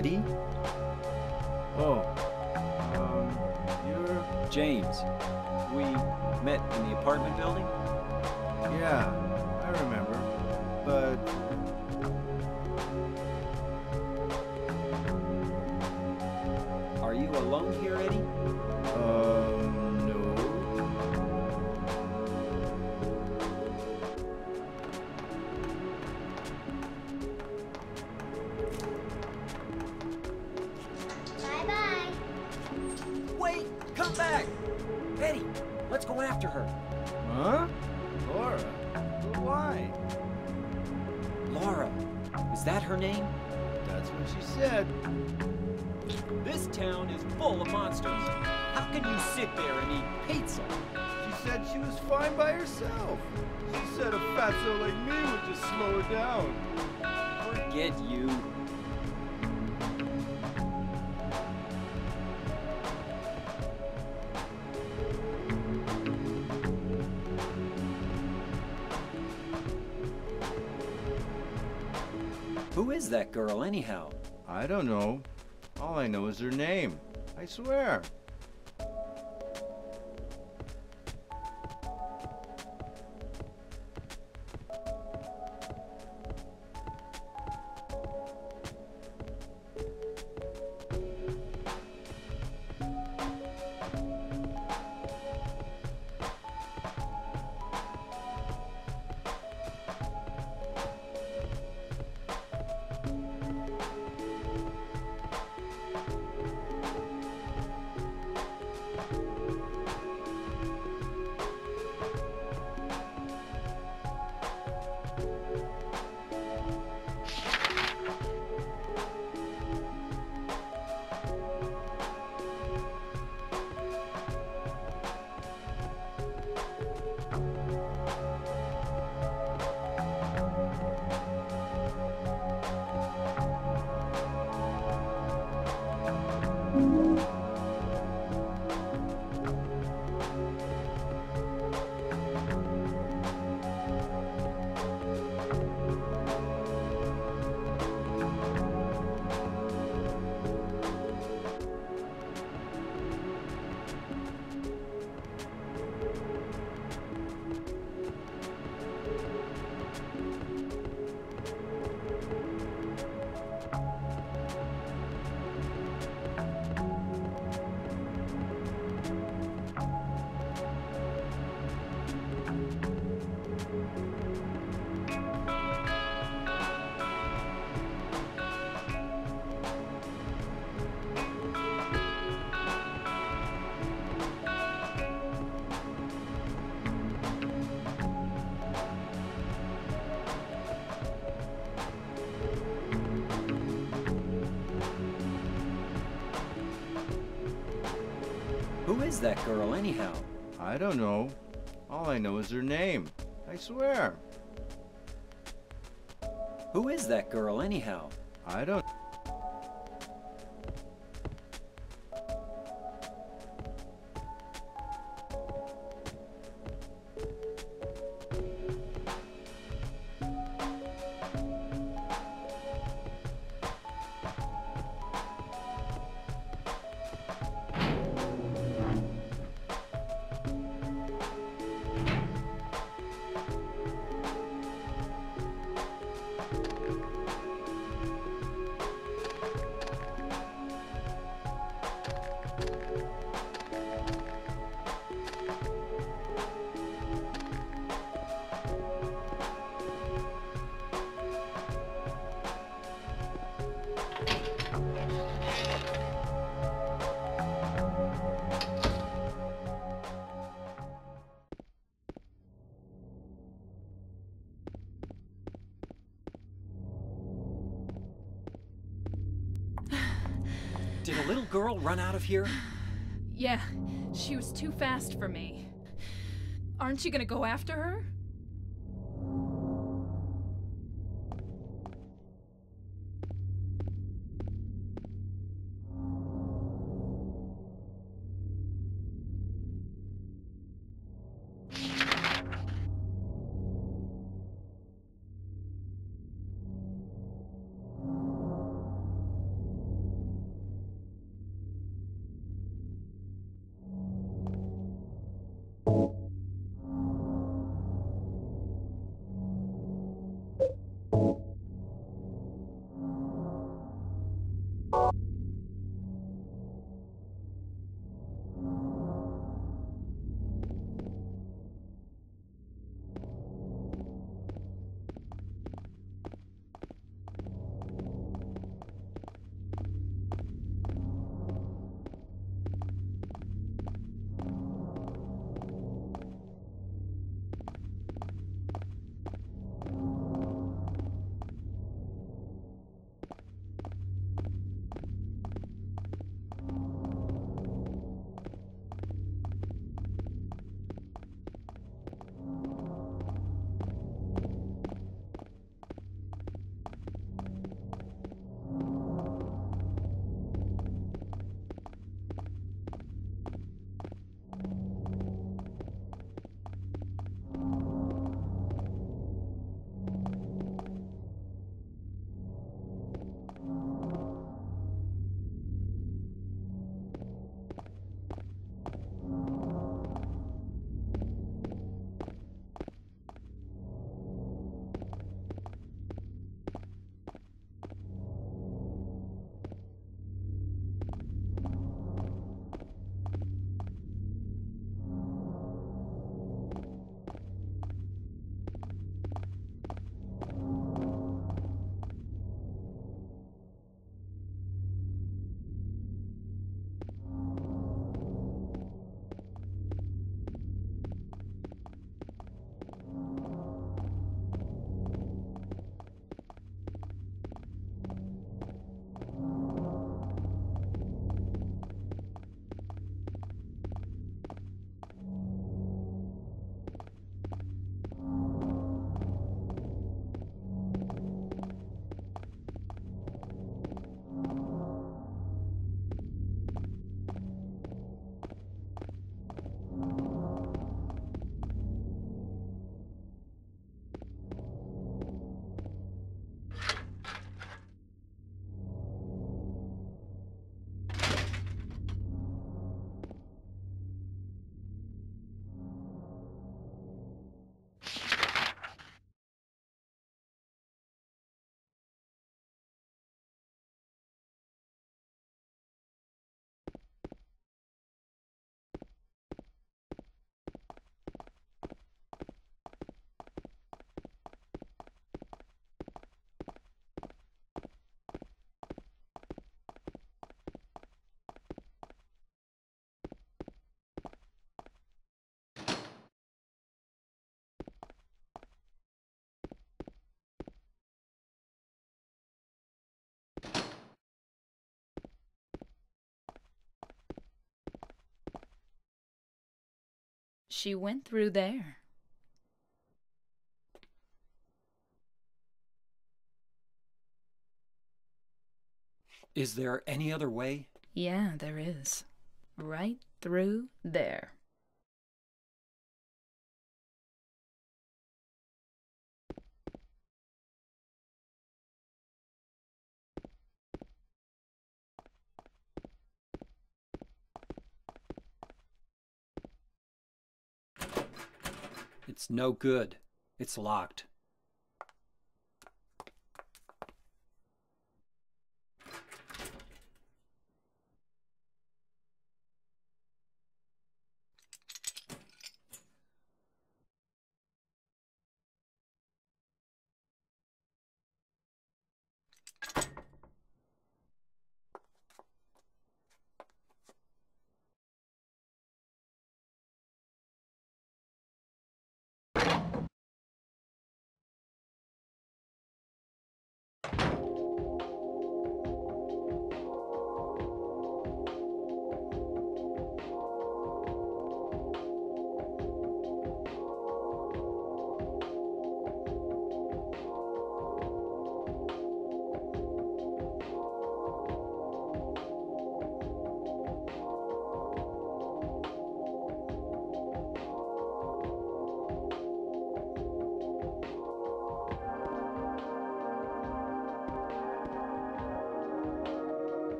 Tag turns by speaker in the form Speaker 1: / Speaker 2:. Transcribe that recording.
Speaker 1: Eddie?
Speaker 2: Oh, um, you're.
Speaker 1: James. We met in the apartment building?
Speaker 2: Yeah, I remember. But.
Speaker 1: After her.
Speaker 2: Huh? Laura? Why?
Speaker 1: Laura. Is that her name?
Speaker 2: That's what she said.
Speaker 1: This town is full of monsters. How can you sit there and eat pizza?
Speaker 2: She said she was fine by herself. She said a fatso like me would just slow her down.
Speaker 1: Forget you. Who is that girl, anyhow?
Speaker 2: I don't know. All I know is her name. I swear.
Speaker 1: Who is that girl, anyhow?
Speaker 2: I don't know. All I know is her name. I swear.
Speaker 1: Who is that girl, anyhow?
Speaker 2: I don't.
Speaker 1: Did a little girl run out of here?
Speaker 3: Yeah, she was too fast for me. Aren't you gonna go after her? She went through there.
Speaker 1: Is there any other way?
Speaker 3: Yeah, there is. Right through there.
Speaker 1: It's no good. It's locked.